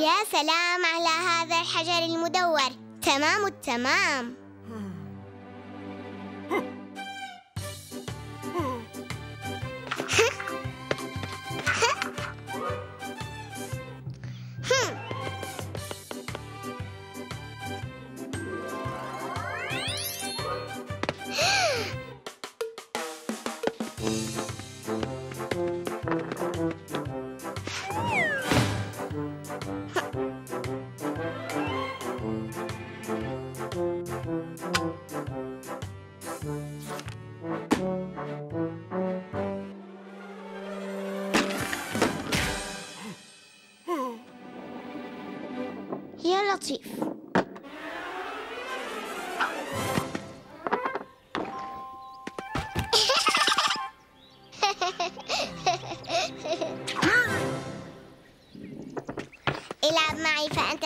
يا سلام على هذا الحجر المدور. تمام التمام.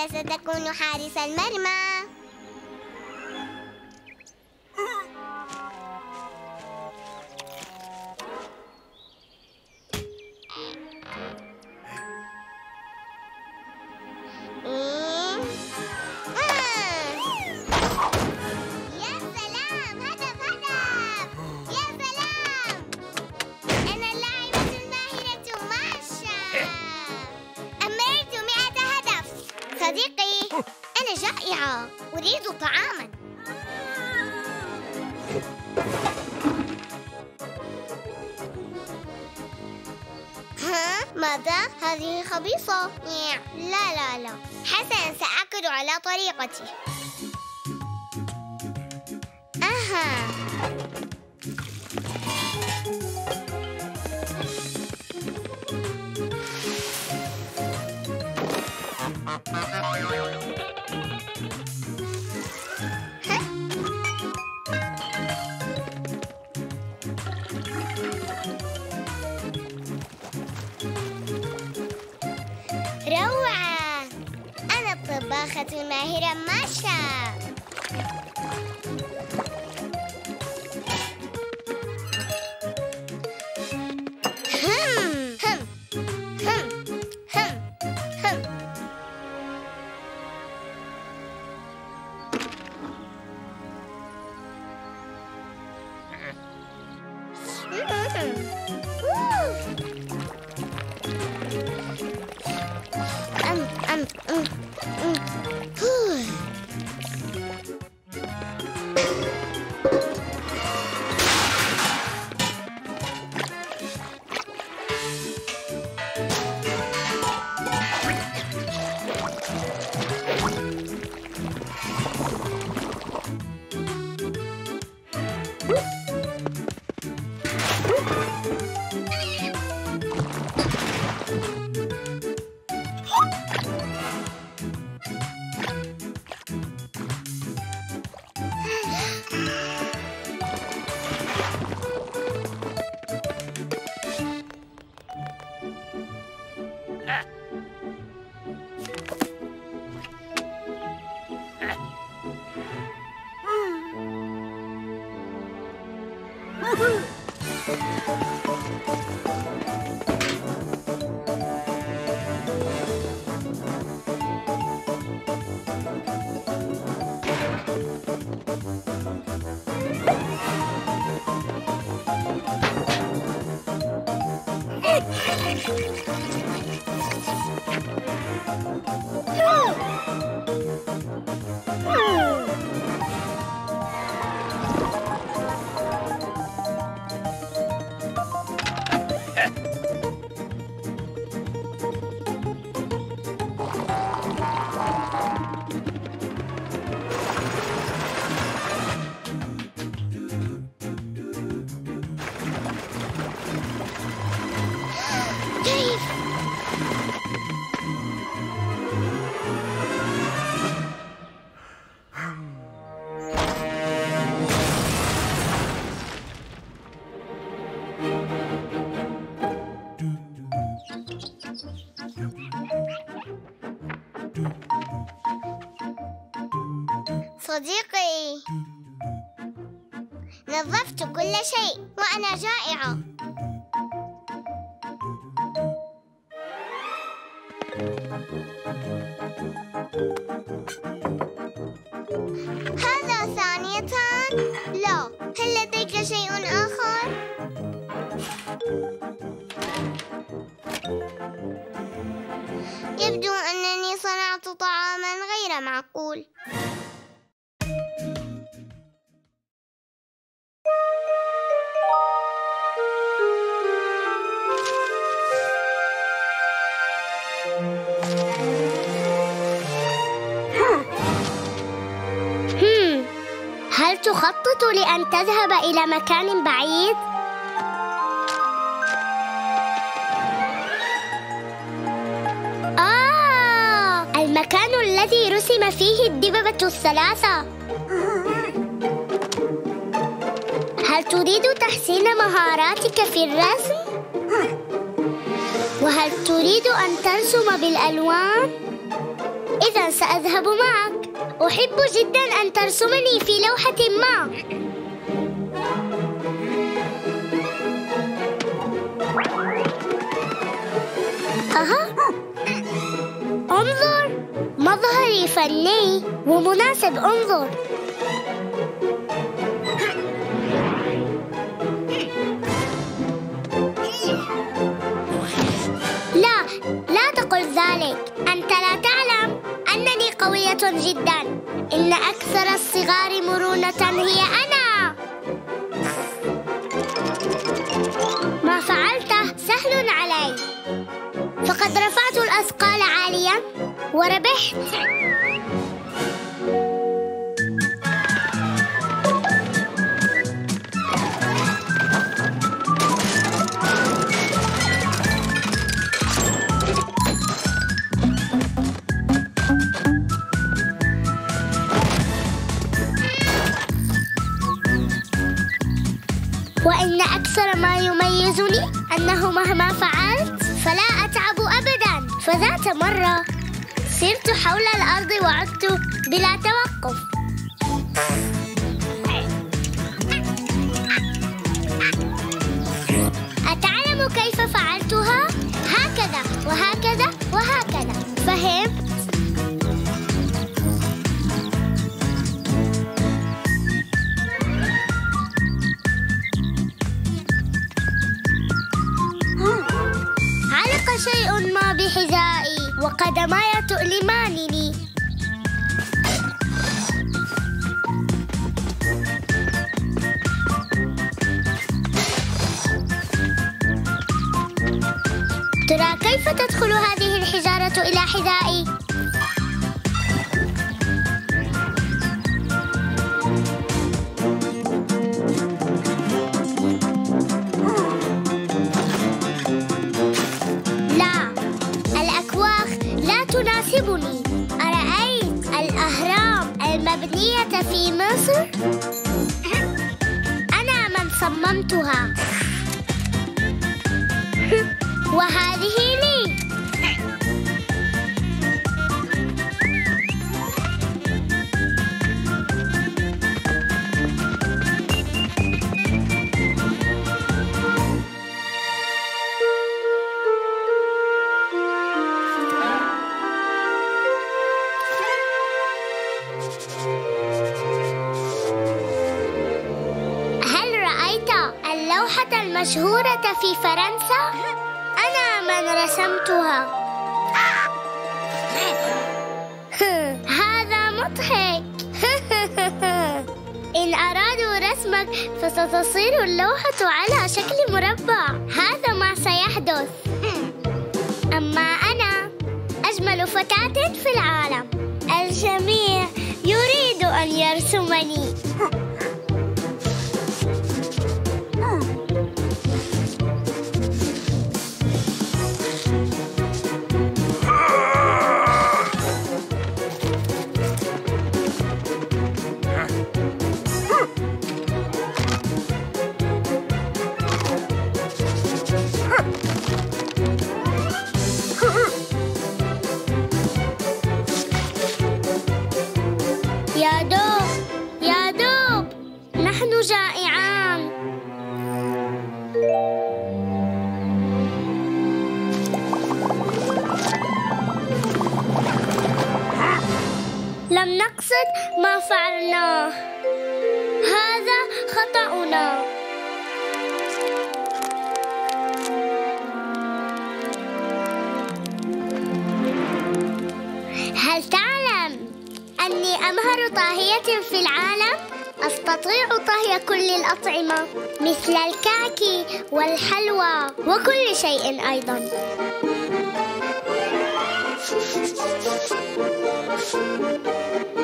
المدرسة تكون حارس المرمى કરીએ પછી. خاتون ماهرة ماشا يبدو أنني صنعت طعاما غير معقول. هل تخطط لأن تذهب إلى مكان بعيد؟ الذي رسم فيه الدببة الثلاثة هل تريد تحسين مهاراتك في الرسم؟ وهل تريد أن ترسم بالألوان؟ إذا سأذهب معك أحب جدا أن ترسمني في لوحة ما فني ومناسب انظر. لا لا تقل ذلك. أنت لا تعلم أنني قوية جدا. إن أكثر الصغار مرونة هي أنا. ما فعلته سهل علي. فقد رفعت الأثقال عاليا وربحت. يميزني أنه مهما فعلت فلا أتعب أبدا فذات مرة سرت حول الأرض وعدت بلا توقف أتعلم كيف فعلتها؟ هكذا وهكذا وهكذا فهمت؟ بحذائي وقدماي تؤلمانني ترى كيف تدخل هذه الحجارة إلى حذائي؟ لا تناسبني أرأيت الأهرام المبنية في مصر؟ أنا من صممتها وهذه في فرنسا؟ أنا من رسمتها. هذا مضحك. إن أرادوا رسمك فستصير اللوحة على شكل مربع. هذا ما سيحدث. أما أنا أجمل فتاة في العالم. فعلناه هذا خطأنا. هل تعلم أني أمهر طاهية في العالم؟ أستطيع طهي كل الأطعمة مثل الكعك والحلوى وكل شيء أيضا.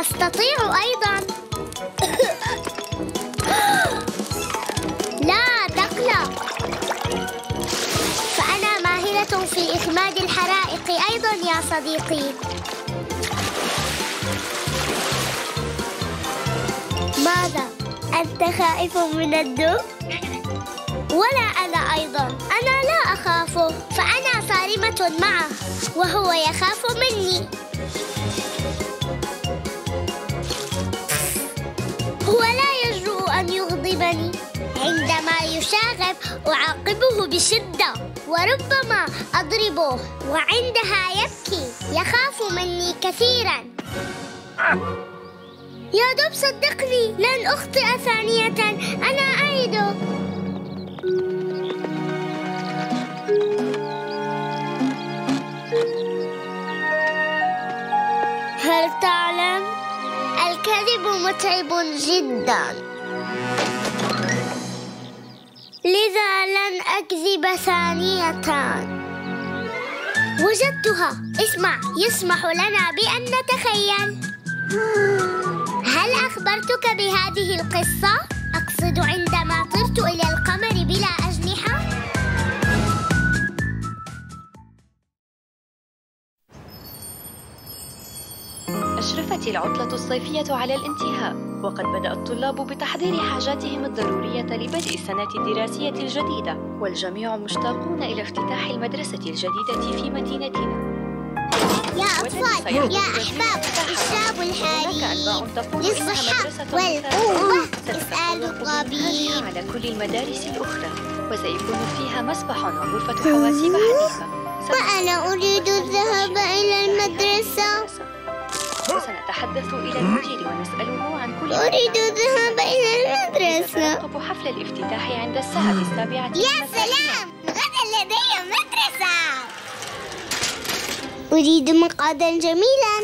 أستطيع أيضا. لا تقلق. فأنا ماهرة في إخماد الحرائق أيضا يا صديقي. ماذا؟ أنت خائف من الدب؟ ولا أنا أيضا. أنا لا أخافه فأنا صارمة معه وهو يخاف مني. عندما يشاغب أعاقبه بشدة وربما أضربه وعندها يبكي يخاف مني كثيرا. يا دب صدقني لن أخطئ ثانية. أنا أعدك هل تعلم؟ الكذب متعب جدا. لذا لن أكذب ثانية. وجدتها. اسمع يسمح لنا بأن نتخيل. هل أخبرتك بهذه القصة؟ أقصد عندما طرت إلى القمر أشرفت العطلة الصيفية على الانتهاء وقد بدأ الطلاب بتحضير حاجاتهم الضرورية لبدء السنة الدراسية الجديدة والجميع مشتاقون إلى افتتاح المدرسة الجديدة في مدينتنا. يا أطفال يا أحباب اشربوا الحليب للصحة والقوة اسألوا الطبيب على كل المدارس الأخرى وسيكون فيها مسبح وغرفة حواسيب حديثة وأنا أريد الذهاب إلى المدرسة. وسنتحدث إلى المدير ونسأله عن كل أريد الذهاب إلى المدرسة. نرتقب حفل الافتتاح عند الساعة السابعة يا سلام! غدا لدي مدرسة. أريد مقعدا جميلا.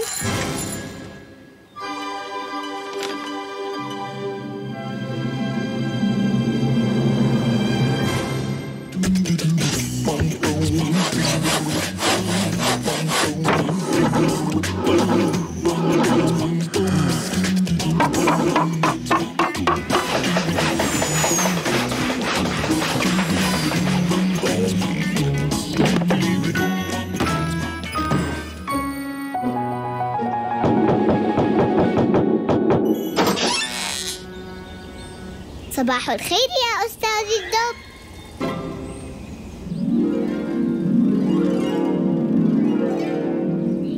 صباح الخير يا أستاذ الدب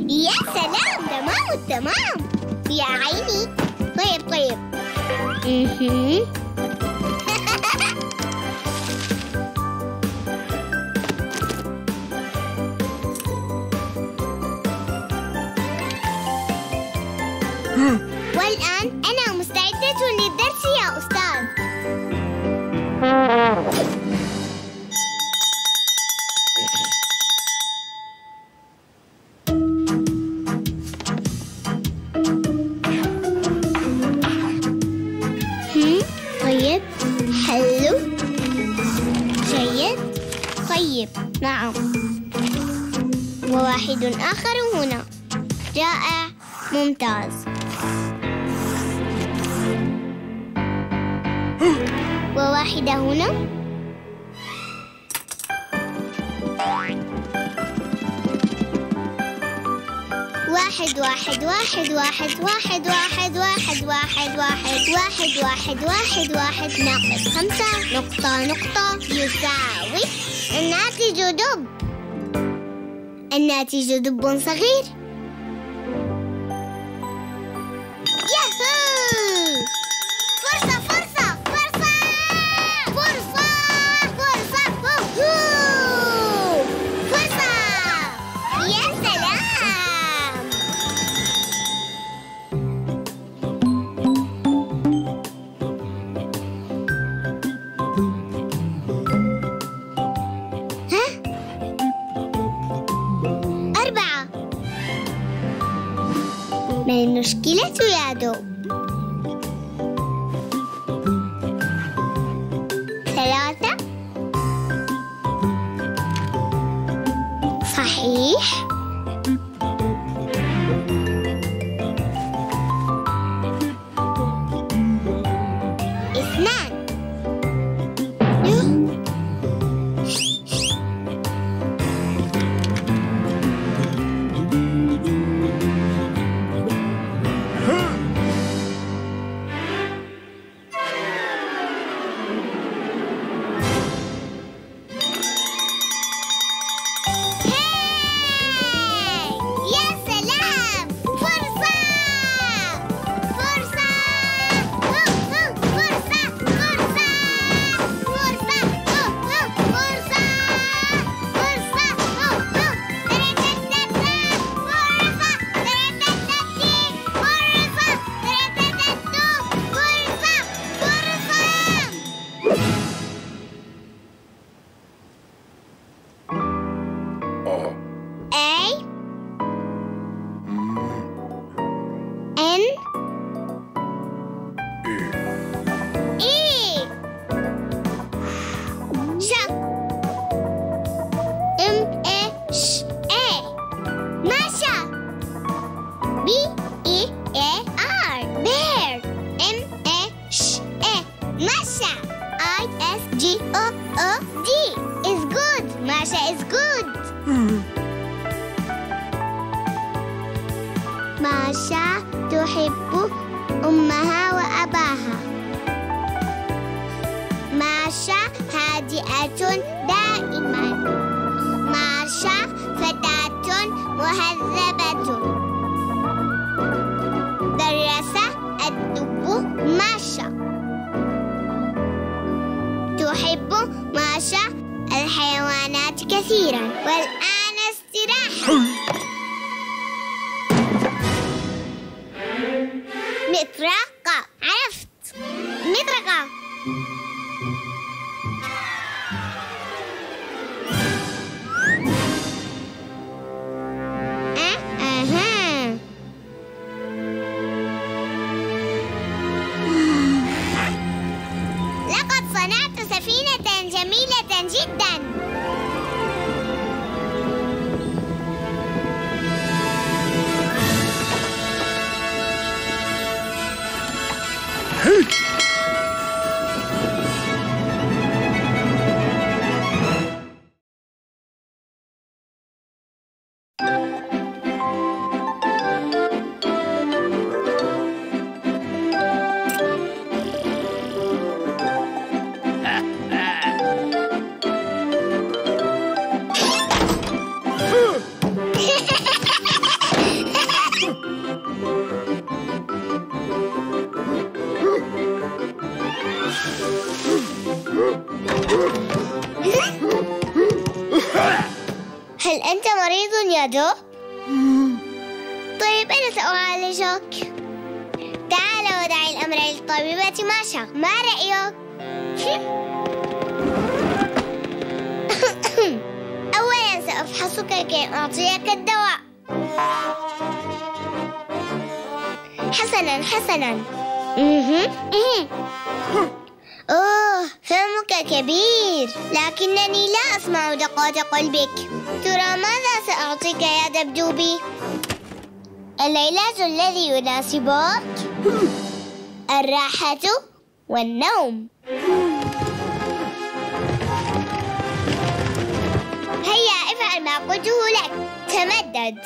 يا سلام تمام التمام يا عيني. طيب طيب. ممتاز وواحدة هنا واحد واحد واحد واحد واحد واحد واحد واحد واحد واحد واحد واحد واحد ناقص خمسة نقطة نقطة يساوي الناتج دب الناتج دب صغير ما المشكلة يا دو؟ ثلاثة صحيح Mentira! ماشا ما رأيك؟ أولا سأفحصك كي أعطيك الدواء حسنا حسنا. أوه فمك كبير لكنني لا أسمع دقات قلبك ترى ماذا سأعطيك يا دبدوبي؟ العلاج الذي يناسبك الراحة والنوم. هيا افعل ما قلته لك. تمدد.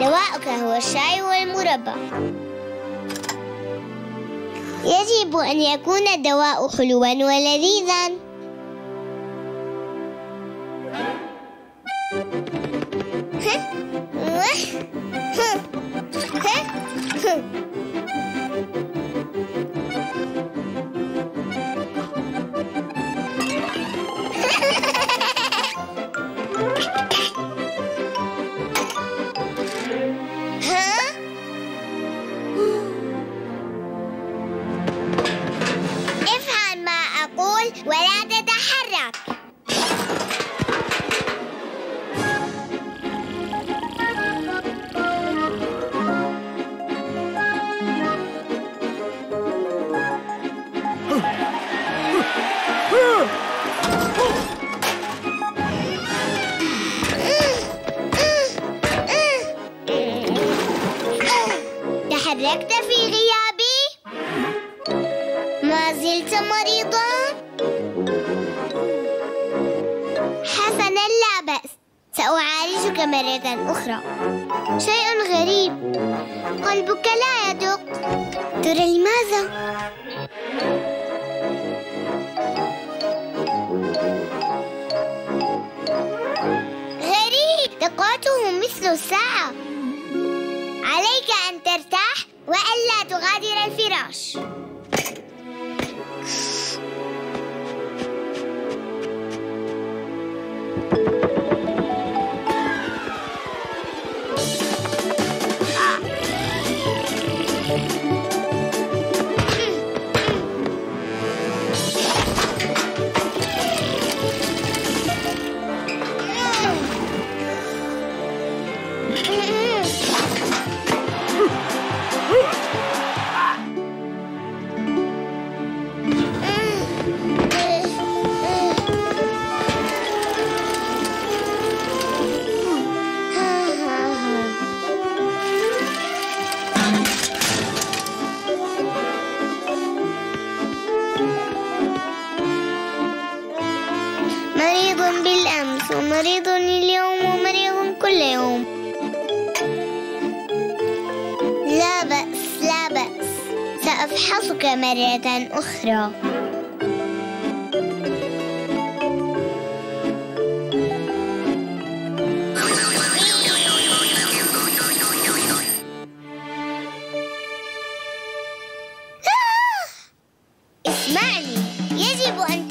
دواءك هو الشاي والمربى. يجب أن يكون الدواء حلوا ولذيذا. え! مرة أخرى اسمعني يجب أن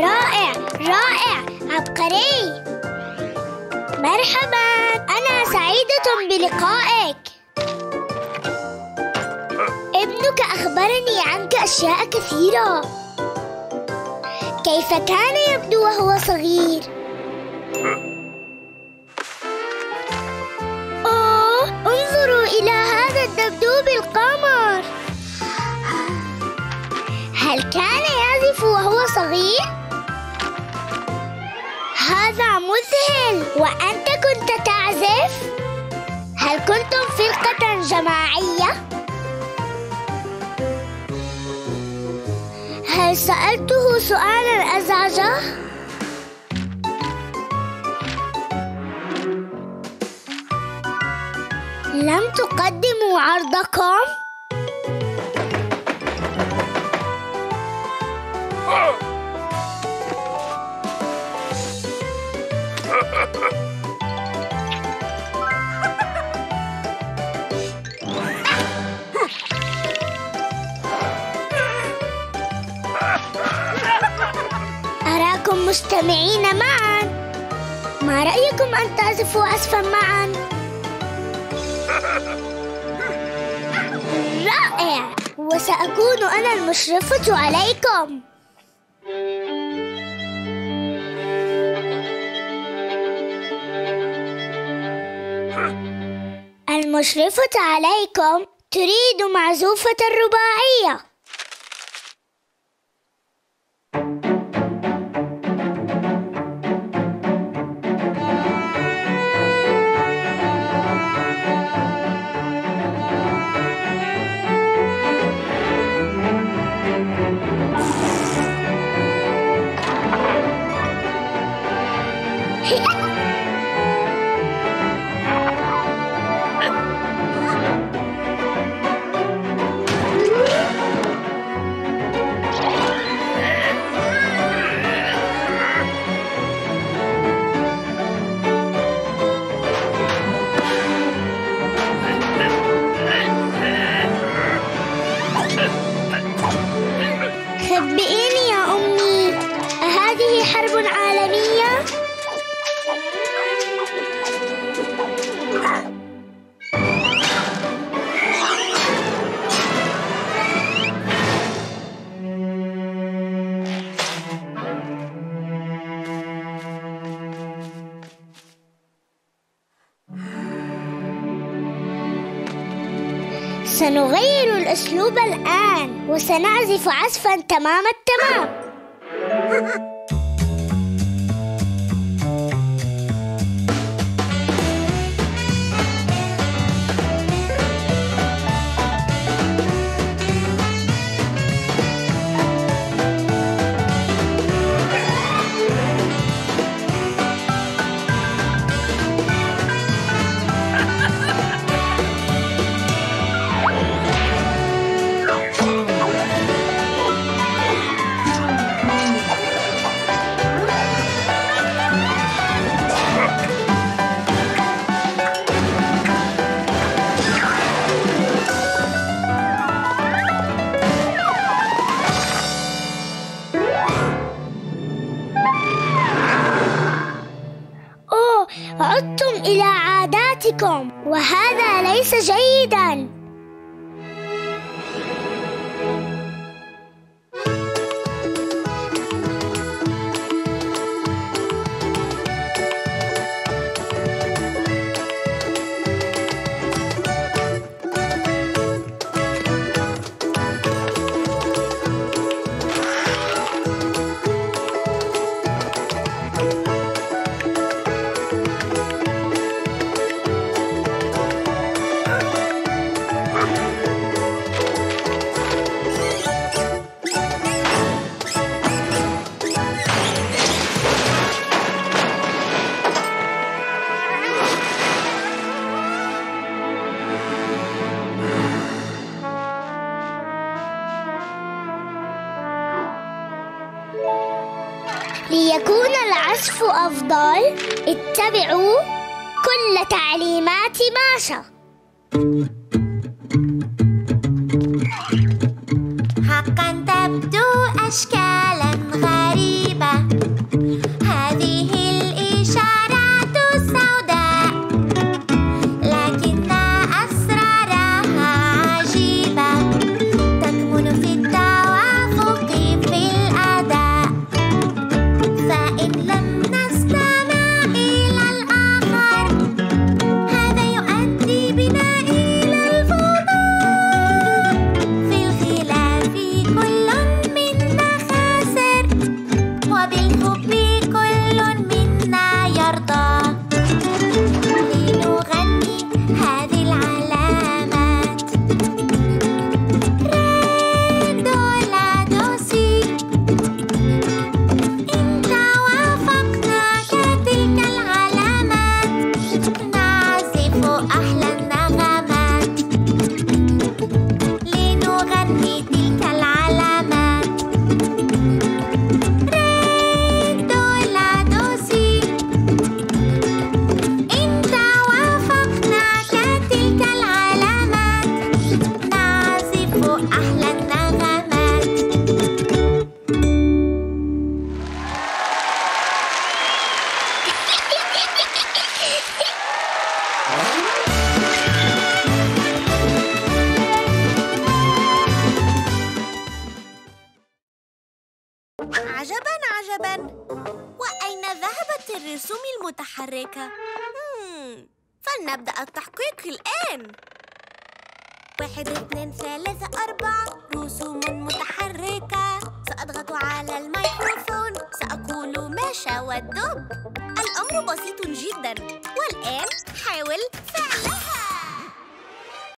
رائع رائع عبقري. مرحبا أنا سعيدة بلقائك. ابنك أخبرني عنك أشياء كثيرة. كيف كان يبدو وهو صغير؟ أوه انظروا إلى هذا الدبدوب القمر هل كان يعزف وهو صغير؟ هذا مذهل وأنت كنت تعزف؟ هل كنتم فرقة جماعية؟ هل سألته سؤالا أزعجه؟ لم تقدموا عرضكم؟ مستمعين معا. ما رأيكم أن تعزفوا عزفا معا؟ رائع. وسأكون أنا المشرفة عليكم. المشرفة عليكم تريد معزوفة الرباعية سنغير الأسلوب الآن وسنعزف عزفا تمام التمام. إلى عاداتكم. وهذا ليس جيدا. Chimaya.